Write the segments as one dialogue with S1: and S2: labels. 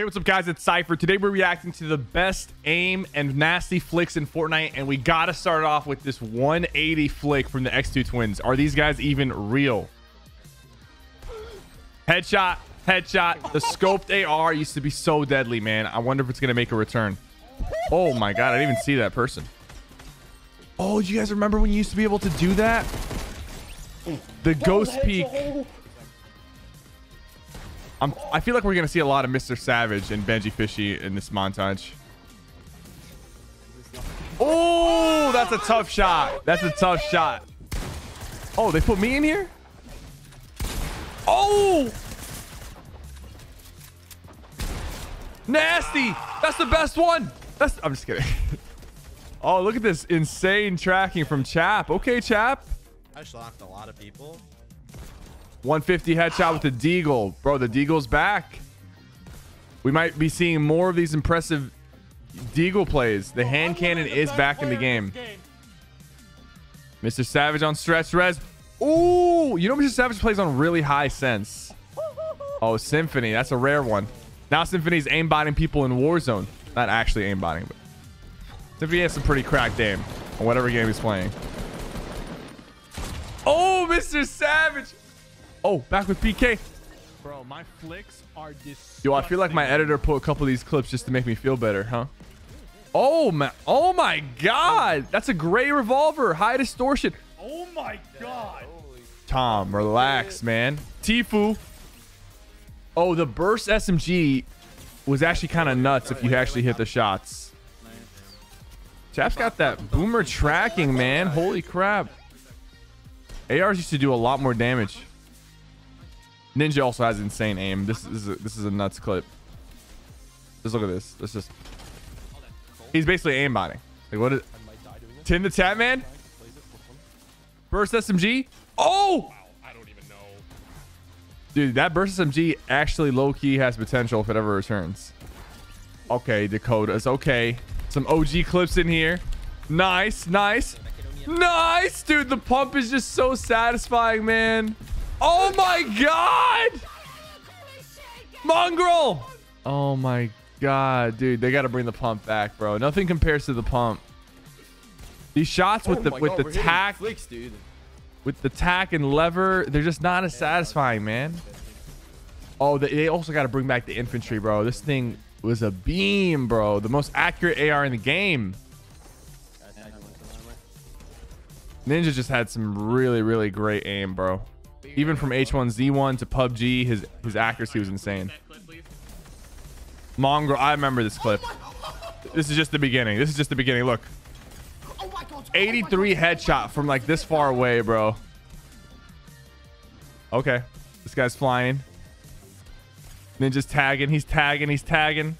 S1: Hey, what's up, guys? It's Sypher. Today we're reacting to the best aim and nasty flicks in Fortnite, and we gotta start off with this 180 flick from the X2 twins. Are these guys even real? Headshot, headshot. The scoped AR used to be so deadly, man. I wonder if it's gonna make a return. Oh my god, I didn't even see that person. Oh, do you guys remember when you used to be able to do that? The ghost peek. I'm, I feel like we're going to see a lot of Mr. Savage and Benjyfishy in this montage. Oh, that's a tough shot. That's a tough shot. Oh, they put me in here? Oh! Nasty. That's the best one. That's I'm just kidding. oh, look at this insane tracking from Chap. Okay, Chap.
S2: I shocked a lot of people.
S1: 150 headshot with the Deagle. Bro, the Deagle's back. We might be seeing more of these impressive Deagle plays. The hand cannon is back in the game. Mr. Savage on stretch res. Ooh, you know Mr. Savage plays on really high sense. Oh, Symfuhny. That's a rare one. Now Symfuhny's aimbotting people in Warzone. Not actually aimbotting, but Symfuhny has some pretty cracked aim on whatever game he's playing. Oh, Mr. Savage. Oh, back with PK.
S3: Bro, my flicks are disgusting.
S1: Yo, I feel like my editor put a couple of these clips just to make me feel better, huh? Oh my, oh my God. That's a gray revolver. High distortion.
S3: Oh my god.
S1: Tom, relax, man. Tfue. Oh, the burst SMG was actually kind of nuts if you actually hit the shots. Chap's got that boomer tracking, man. Holy crap. ARs used to do a lot more damage. Ninja also has insane aim. This is a, this is a nuts clip. Just look at this. Let's just. He's basically aimbotting. Like what is? Tim the Tatman. Burst SMG. Oh, dude, that burst SMG actually low key has potential if it ever returns. Okay, Dakotaz okay. Some OG clips in here. Nice, nice, nice, dude. The pump is just so satisfying, man. Oh my god! Mongraal! Oh my god, dude. They gotta bring the pump back, bro. Nothing compares to the pump. These shots with oh the with the tack,
S2: Flicks, dude.
S1: with the tack and lever, they're just not as satisfying, man. Oh, they, they also got to bring back the infantry, bro. This thing was a beam, bro. The most accurate AR in the game. Ninja just had some really, really great aim, bro. Even from H1Z1 to PUBG, his his accuracy was insane. Mongraal, I remember this clip. This is just the beginning. This is just the beginning. Look, 83 headshot from like this far away, bro. Okay, this guy's flying. Ninja's tagging. He's tagging. He's tagging.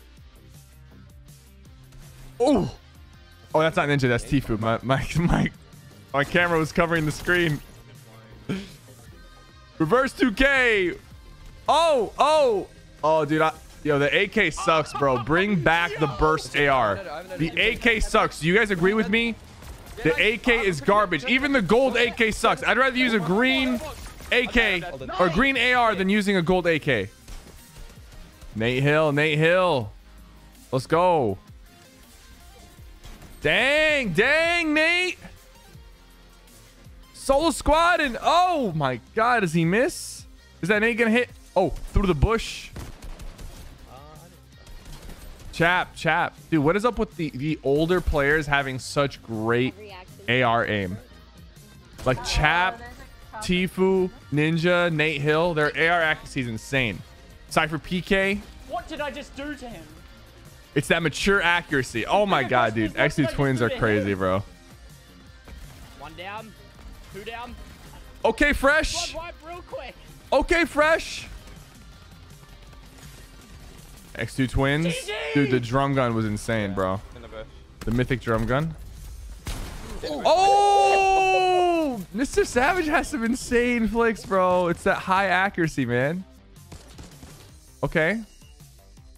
S1: Oh, oh, that's not Ninja. That's Tfue. My my my my camera was covering the screen. Reverse 2K. Oh, oh, oh, dude. I, yo, the AK sucks, bro. Bring back the burst AR. The AK sucks. Do you guys agree with me? The AK is garbage. Even the gold AK sucks. I'd rather use a green AK or green AR than using a gold AK. Nate Hill, Nate Hill. Let's go. Dang, dang, Nate. Solo squad and oh my god, does he miss? Is that Nate gonna hit? Oh, through the bush. Chap, chap. Dude, what is up with the, the older players having such great AR aim? Like Chap, Tfue, Ninja, Nate Hill, their AR accuracy is insane. Sypher PK,
S3: What did I just do to him?
S1: it's that mature accuracy. Oh my god, dude. X2 twins are crazy, bro.
S3: One down, two down.
S1: Okay, fresh.
S3: One wipe real quick.
S1: Okay, fresh. X2 twins.
S3: GG!
S1: Dude, the drum gun was insane, bro. The mythic drum gun. Oh! Mr. Savage has some insane flicks, bro. It's that high accuracy, man. Okay.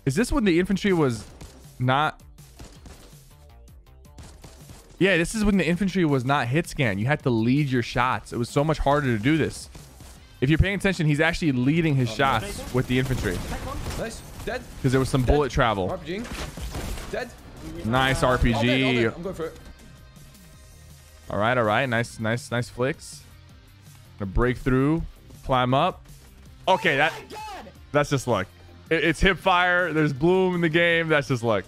S1: Is this when the infantry was not... Yeah, this is when the infantry was not hit scan. You had to lead your shots. It was so much harder to do this. If you're paying attention, he's actually leading his oh, shots with the infantry
S4: Nice. Dead.
S1: because there was some bullet travel.
S4: RPG. Dead.
S1: Nice
S4: All dead, all dead.
S1: RPG.
S4: I'm going for it.
S1: All right, all right. Nice, nice, nice flicks. Gonna break through, climb up. Okay, that oh that's just luck. It- it's hip fire. There's bloom in the game. That's just luck.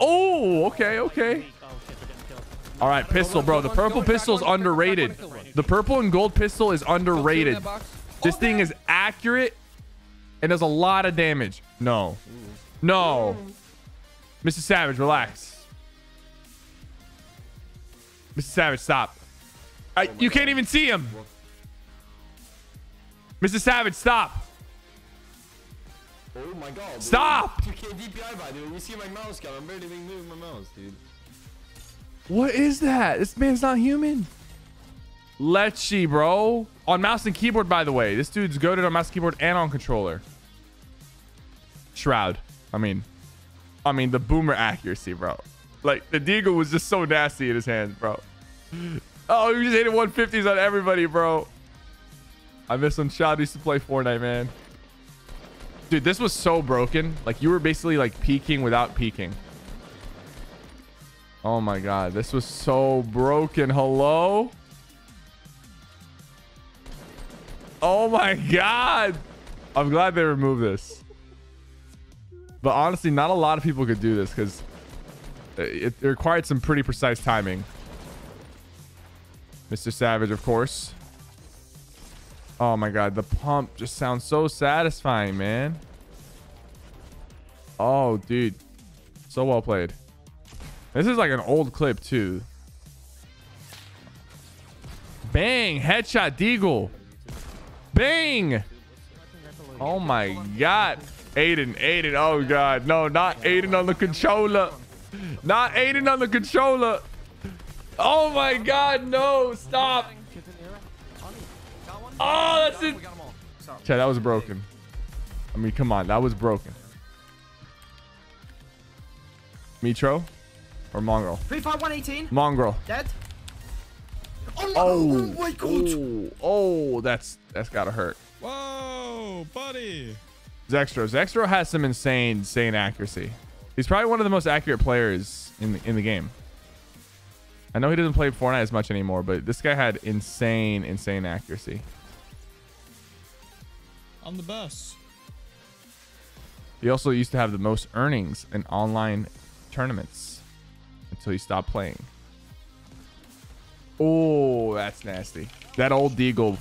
S1: Oh, okay, okay. All right, pistol, bro. The purple pistol is underrated. The purple and gold pistol is underrated. This thing is accurate and does a lot of damage. No. No. Mr. Savage, relax. Mr. Savage, stop. I, you can't even see him. Mr. Savage, stop.
S5: Oh my god.
S1: Stop.
S5: 2k DPI by the way. You see my mouse. I'm barely even moving my mouse, dude.
S1: What is that? This man's not human. Letshe, bro. On mouse and keyboard, by the way. This dude's goaded on mouse keyboard and on controller. Shroud. I mean, I mean the boomer accuracy, bro. Like the Deagle was just so nasty in his hands, bro. Oh, he just hit 150s on everybody, bro. I miss when Shad used to play Fortnite, man. Dude, this was so broken. Like you were basically like peeking without peeking. Oh my god, this was so broken. Hello? Oh my god. I'm glad they removed this. But honestly, not a lot of people could do this because it, required some pretty precise timing. Mr. Savage, of course. Oh my god, the pump just sounds so satisfying, man. Oh, dude. So well played. This is like an old clip too. Bang! Headshot Deagle. Bang! Oh my god. Aiden, Aiden, oh god. No, not Aiden on the controller. Not Aiden on the controller. Oh my god, no, stop. Oh, that's it. Chad, that was broken. I mean, come on, that was broken. Mitro or Mongraal?
S6: 3 5 118.
S1: Mongraal.
S6: Dead.
S1: Oh, oh
S6: my god.
S1: oh, oh, that's that's gotta hurt.
S7: Whoa, buddy.
S1: Zexrow. Zexrow has some insane, insane accuracy. He's probably one of the most accurate players in the, in the game. I know he doesn't play Fortnite as much anymore, but this guy had insane, insane accuracy.
S7: I'm the best.
S1: He also used to have the most earnings in online tournaments until he stopped playing. Oh, that's nasty. That old Deagle,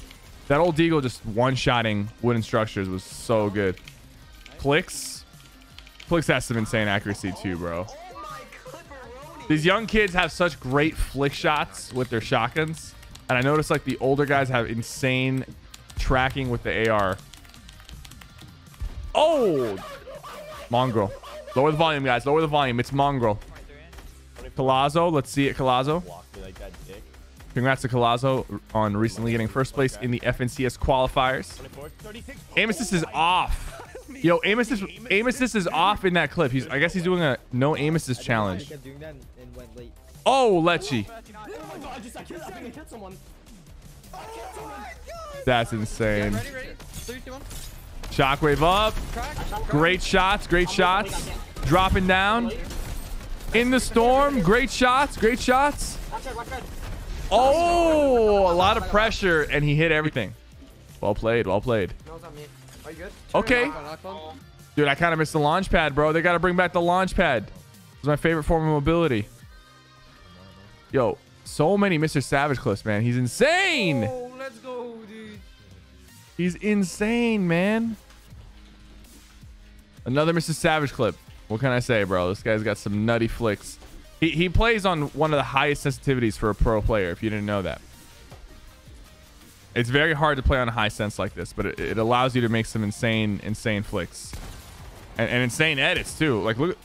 S1: that old Deagle just one-shotting wooden structures was so good. Clix, Clix has some insane accuracy too, bro. These young kids have such great flick shots with their shotguns, and I noticed like the older guys have insane tracking with the AR. Oh, Mongraal. Lower the volume, guys. Lower the volume. It's Mongraal. Colazo. Let's see it, Colazo. Congrats to Colazo on recently getting first place in the FNCS qualifiers. Aim assist is off. Yo, aim assist, aim assist is off in that clip. He's, I guess he's doing a no assist challenge. Oh, Letshe. That's insane. Shockwave up. Great shots. Great shots. Dropping down. In the storm. Great shots. Great shots. Oh, a lot of pressure, and he hit everything. Well played. Well played.
S6: Are you good?
S1: Okay. Dude, I kind of missed the launch pad, bro. They got to bring back the launch pad. It's my favorite form of mobility. Yo, so many Mr. Savage clips, man. He's insane.
S4: Oh, let's go, dude.
S1: He's insane, man. Another Mr. Savage clip. What can I say, bro? This guy's got some nutty flicks. He, he plays on one of the highest sensitivities for a pro player, if you didn't know that. It's very hard to play on a high sense like this, but it, it allows you to make some insane, insane flicks. And, and insane edits, too. Like, look.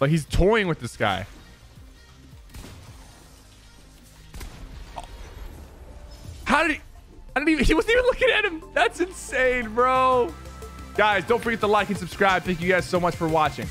S1: Like, he's toying with this guy. How did he... I didn't even... He wasn't even looking at him. That's insane, bro. Guys, don't forget to like and subscribe. Thank you guys so much for watching.